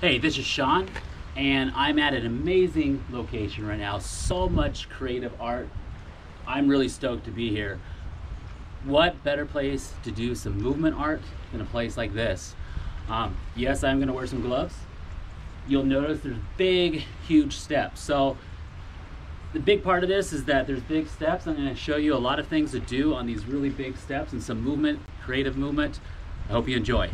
Hey, this is Sean, and I'm at an amazing location right now. So much creative art. I'm really stoked to be here. What better place to do some movement art than a place like this? Um, yes, I'm gonna wear some gloves. You'll notice there's big, huge steps. So the big part of this is that there's big steps. I'm gonna show you a lot of things to do on these really big steps and some movement, creative movement. I hope you enjoy.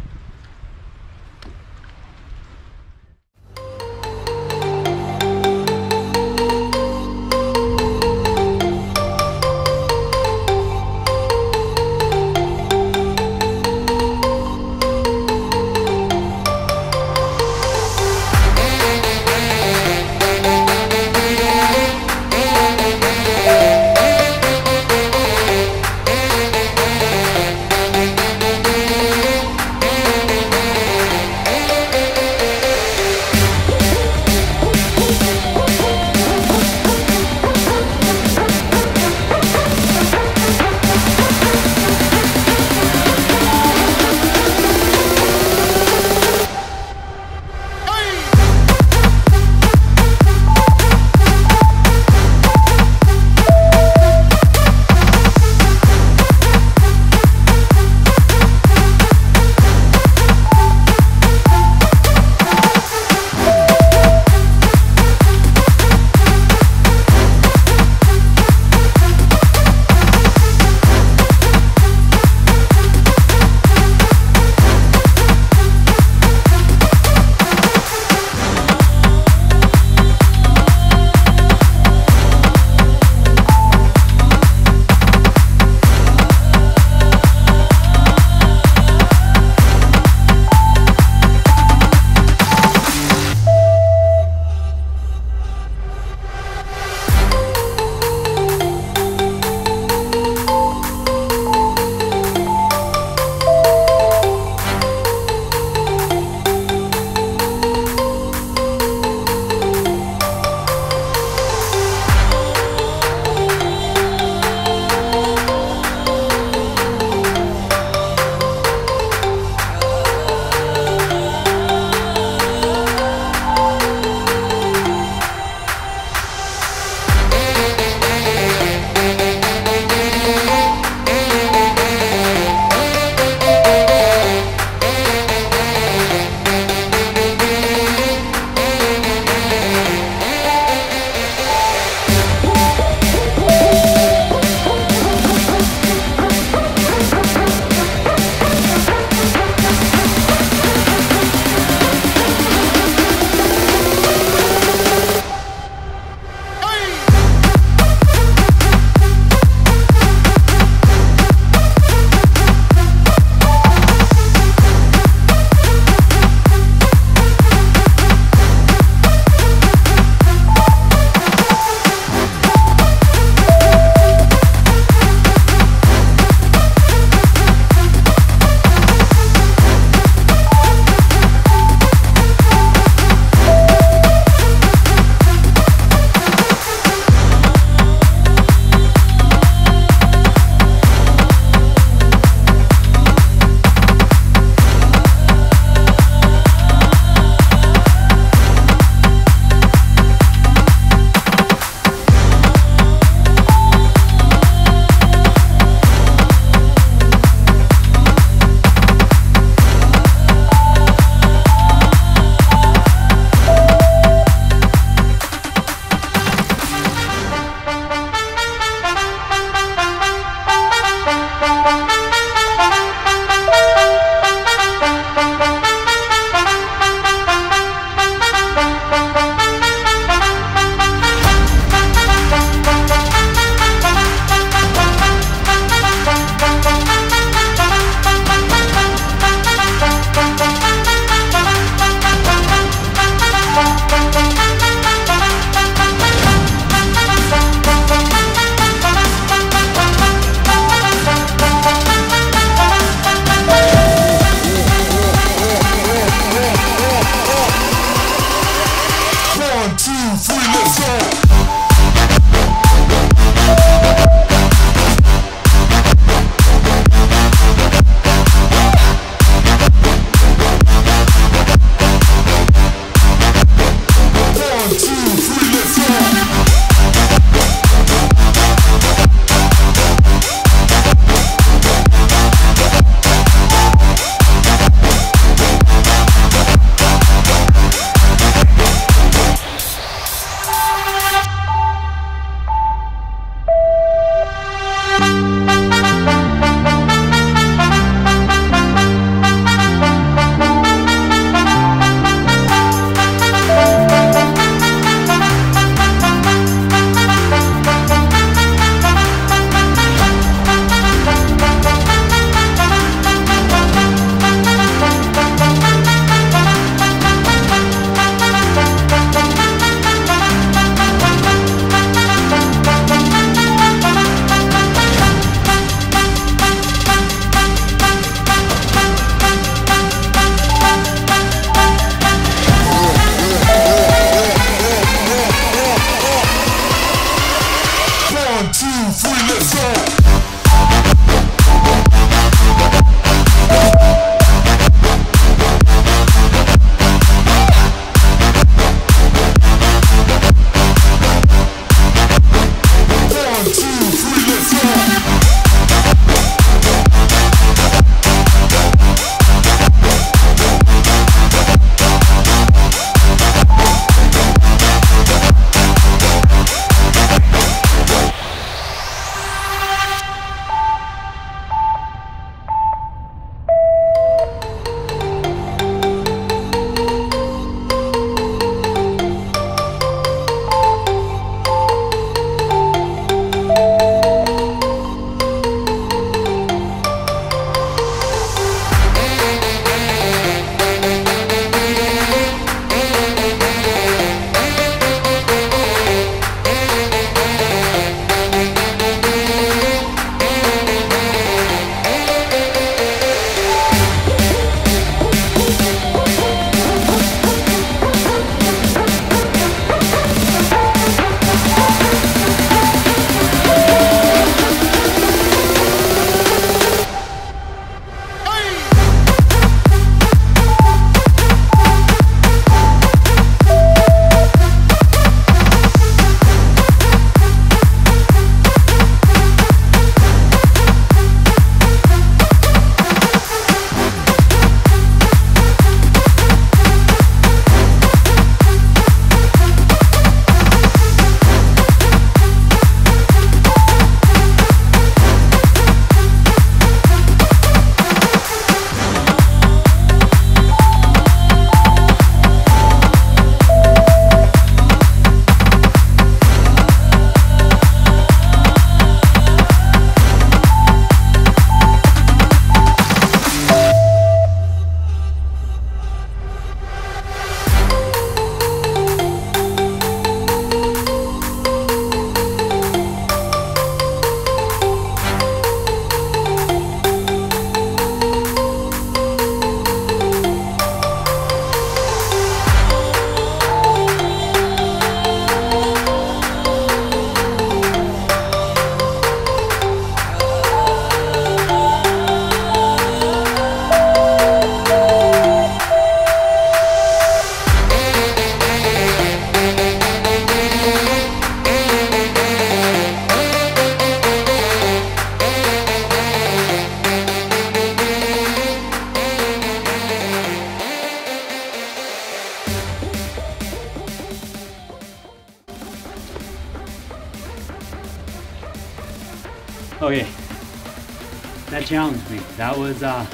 That was uh,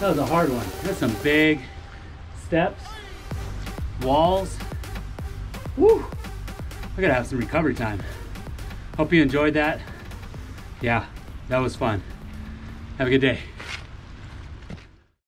that was a hard one. There's some big steps, walls. Woo! I gotta have some recovery time. Hope you enjoyed that. Yeah, that was fun. Have a good day.